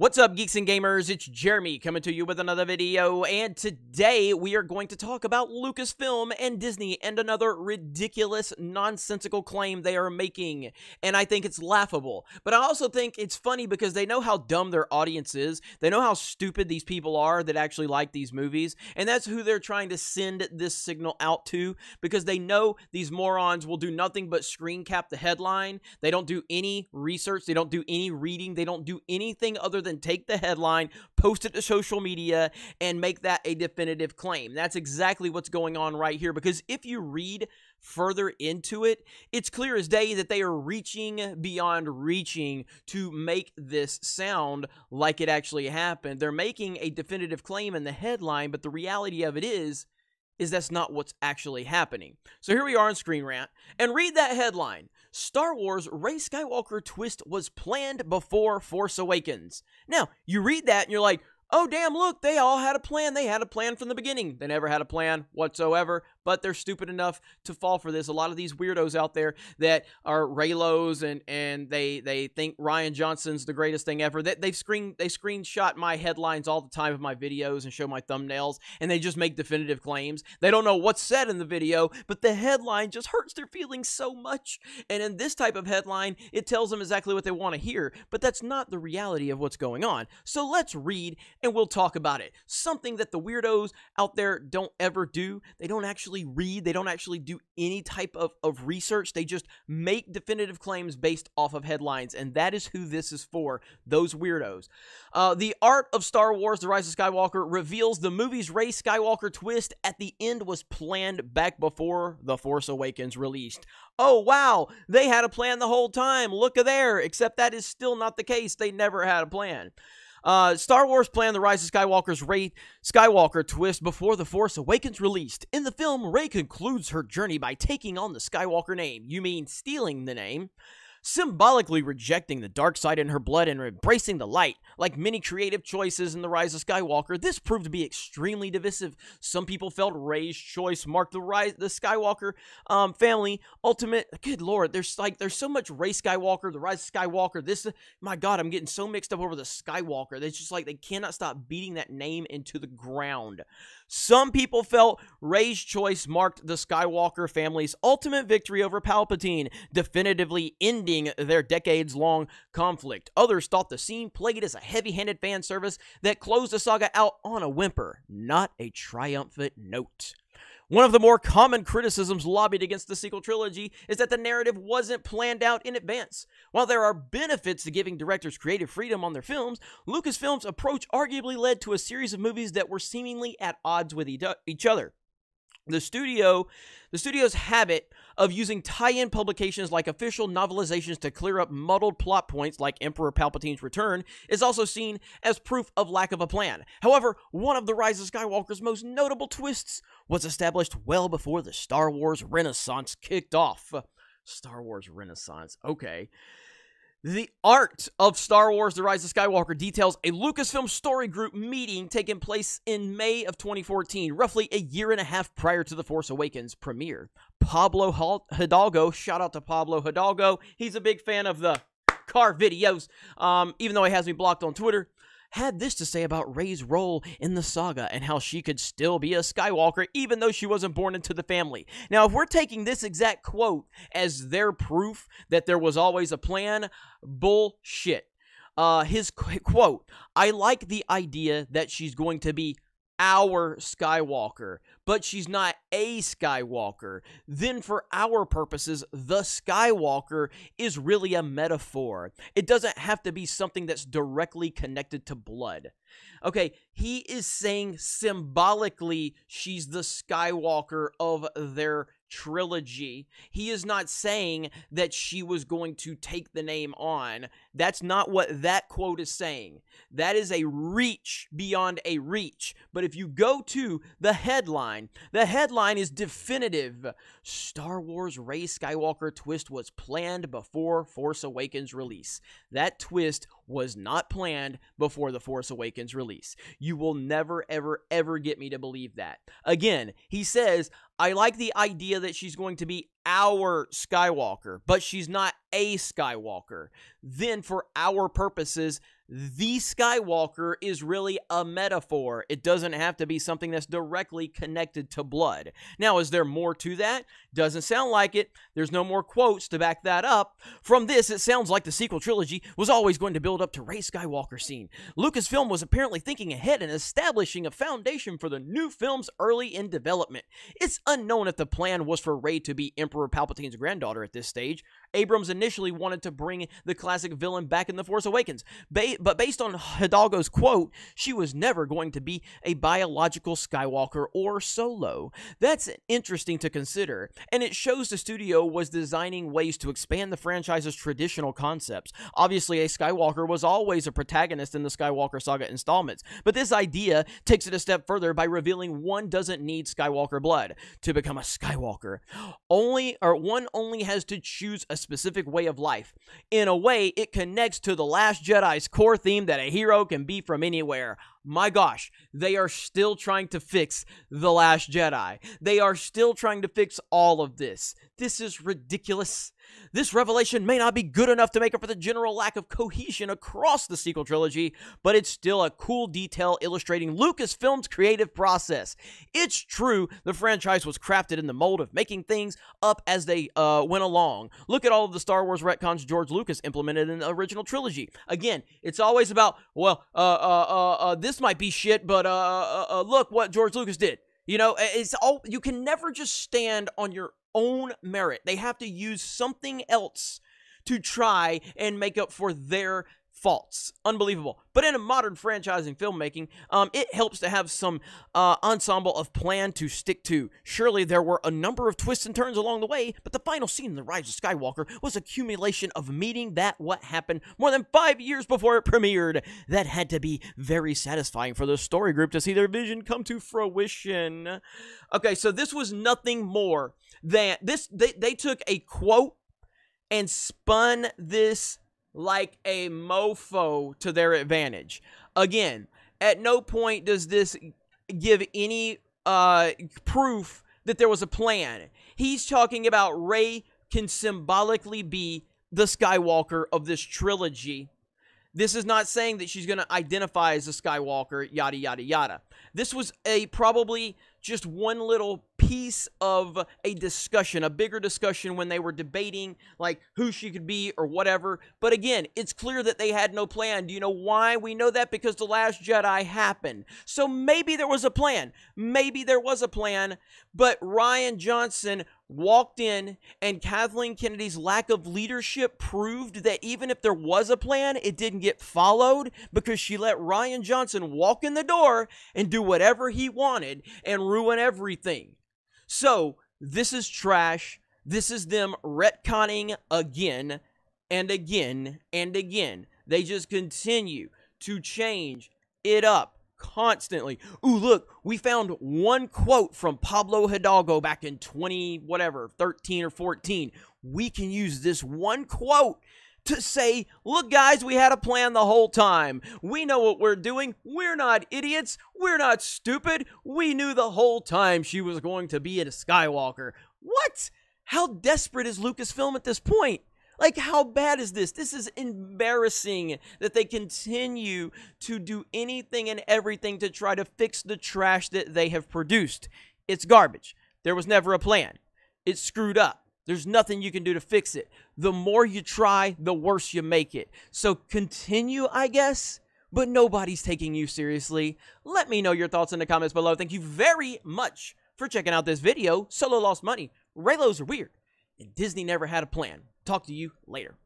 What's up, geeks and gamers? It's Jeremy coming to you with another video, and today we are going to talk about Lucasfilm and Disney and another ridiculous, nonsensical claim they are making. And I think it's laughable. But I also think it's funny because they know how dumb their audience is. They know how stupid these people are that actually like these movies. And that's who they're trying to send this signal out to because they know these morons will do nothing but screen cap the headline. They don't do any research, they don't do any reading, they don't do anything other than than take the headline, post it to social media, and make that a definitive claim. That's exactly what's going on right here because if you read further into it, it's clear as day that they are reaching beyond reaching to make this sound like it actually happened. They're making a definitive claim in the headline, but the reality of it is is that's not what's actually happening. So here we are on Screen Rant, and read that headline. Star Wars Rey Skywalker twist was planned before Force Awakens. Now, you read that and you're like, oh, damn, look, they all had a plan. They had a plan from the beginning. They never had a plan whatsoever but they're stupid enough to fall for this. A lot of these weirdos out there that are Reylos and and they they think Rian Johnson's the greatest thing ever. That they, they've screen they screenshot my headlines all the time of my videos and show my thumbnails, and they just make definitive claims. They don't know what's said in the video, but the headline just hurts their feelings so much. And in this type of headline, it tells them exactly what they want to hear, but that's not the reality of what's going on. So let's read and we'll talk about it. Something that the weirdos out there don't ever do. They don't actually actually read, they don't actually do any type of, of research. They just make definitive claims based off of headlines, and that is who this is for those weirdos. Uh, the art of Star Wars The Rise of Skywalker reveals the movie's Rey Skywalker twist at the end was planned back before The Force Awakens released. Oh, wow, they had a plan the whole time. Look at there, except that is still not the case. They never had a plan. Uh, Star Wars planned the Rise of Skywalker's Rey Skywalker twist before The Force Awakens released. In the film, Rey concludes her journey by taking on the Skywalker name. You mean stealing the name? Symbolically rejecting the dark side in her blood and embracing the light. Like many creative choices in The Rise of Skywalker, this proved to be extremely divisive. Some people felt Rey's choice marked the rise the Skywalker um, family ultimate. Good lord, there's like there's so much Rey Skywalker, The Rise of Skywalker. This, my god, I'm getting so mixed up over the Skywalker. It's just like they cannot stop beating that name into the ground. Some people felt Rey's choice marked the Skywalker family's ultimate victory over Palpatine, definitively ending their decades long conflict. Others thought the scene played as a heavy handed fan service that closed the saga out on a whimper, not a triumphant note. One of the more common criticisms lobbied against the sequel trilogy is that the narrative wasn't planned out in advance. While there are benefits to giving directors creative freedom on their films, Lucasfilm's approach arguably led to a series of movies that were seemingly at odds with each other. The studio, the studio's habit of using tie-in publications like official novelizations to clear up muddled plot points like Emperor Palpatine's return is also seen as proof of lack of a plan. However, one of the Rise of Skywalker's most notable twists was established well before the Star Wars Renaissance kicked off. Star Wars Renaissance. Okay. The art of Star Wars The Rise of Skywalker details a Lucasfilm story group meeting taking place in May of 2014, roughly a year and a half prior to The Force Awakens premiere. Pablo Hidalgo, shout out to Pablo Hidalgo, he's a big fan of the car videos, um, even though he has me blocked on Twitter had this to say about Rey's role in the saga and how she could still be a Skywalker even though she wasn't born into the family. Now, if we're taking this exact quote as their proof that there was always a plan, bullshit. Uh, his qu- quote, I like the idea that she's going to be our Skywalker, but she's not a Skywalker. Then, for our purposes, the Skywalker is really a metaphor. It doesn't have to be something that's directly connected to blood. Okay, he is saying symbolically she's the Skywalker of their trilogy. He is not saying that she was going to take the name on. That's not what that quote is saying. That is a reach beyond a reach. But if you go to the headline, the headline is definitive. Star Wars Rey Skywalker twist was planned before Force Awakens release. That twist was not planned before the Force Awakens release. You will never, ever, ever get me to believe that. Again, he says, I like the idea that she's going to be our Skywalker, but she's not a Skywalker, then for our purposes, the Skywalker is really a metaphor. It doesn't have to be something that's directly connected to blood. Now, is there more to that? Doesn't sound like it. There's no more quotes to back that up. From this, it sounds like the sequel trilogy was always going to build up to Rey Skywalker scene. Lucasfilm was apparently thinking ahead and establishing a foundation for the new films early in development. It's unknown if the plan was for Rey to be Emperor Palpatine's granddaughter at this stage. Abrams initially wanted to bring the classic villain back in The Force Awakens, ba- but based on Hidalgo's quote, she was never going to be a biological Skywalker or Solo. That's interesting to consider, and it shows the studio was designing ways to expand the franchise's traditional concepts. Obviously, a Skywalker was always a protagonist in the Skywalker saga installments, but this idea takes it a step further by revealing one doesn't need Skywalker blood to become a Skywalker. Only or one only has to choose a specific way of life. In a way, it connects to The Last Jedi's core theme that a hero can be from anywhere. My gosh, they are still trying to fix The Last Jedi. They are still trying to fix all of this. This is ridiculous. This revelation may not be good enough to make up for the general lack of cohesion across the sequel trilogy, but it's still a cool detail illustrating Lucasfilm's creative process. It's true the franchise was crafted in the mold of making things up as they uh, went along. Look at all of the Star Wars retcons George Lucas implemented in the original trilogy. Again, it's always about, well, uh, uh, uh, uh this might be shit, but uh, look what George Lucas did. You know, it's all you can never just stand on your own merit. They have to use something else to try and make up for their faults. Unbelievable. But in a modern franchising filmmaking, um, it helps to have some uh, ensemble of plan to stick to. Surely there were a number of twists and turns along the way, but the final scene in The Rise of Skywalker was accumulation of meeting that what happened more than five years before it premiered. That had to be very satisfying for the story group to see their vision come to fruition. Okay, so this was nothing more than this. They, they took a quote and spun this like a mofo to their advantage. Again, at no point does this give any uh, proof that there was a plan. He's talking about Rey can symbolically be the Skywalker of this trilogy. This is not saying that she's going to identify as a Skywalker, yada, yada, yada. This was a probably just one little piece of a discussion, a bigger discussion when they were debating like who she could be or whatever. But again, it's clear that they had no plan. Do you know why? We know that because The Last Jedi happened. So maybe there was a plan. Maybe there was a plan, but Rian Johnson walked in and Kathleen Kennedy's lack of leadership proved that even if there was a plan, it didn't get followed because she let Rian Johnson walk in the door and do whatever he wanted and ruin everything. So, this is trash. This is them retconning again and again and again. They just continue to change it up constantly. Ooh, look, we found one quote from Pablo Hidalgo back in 20 whatever, 13 or 14. We can use this one quote to say, look, guys, we had a plan the whole time. We know what we're doing. We're not idiots. We're not stupid. We knew the whole time she was going to be a Skywalker. What? How desperate is Lucasfilm at this point? Like, how bad is this? This is embarrassing that they continue to do anything and everything to try to fix the trash that they have produced. It's garbage. There was never a plan. It's screwed up. There's nothing you can do to fix it. The more you try, the worse you make it. So continue, I guess, but nobody's taking you seriously. Let me know your thoughts in the comments below. Thank you very much for checking out this video. Solo lost money. Reylos are weird. And Disney never had a plan. Talk to you later.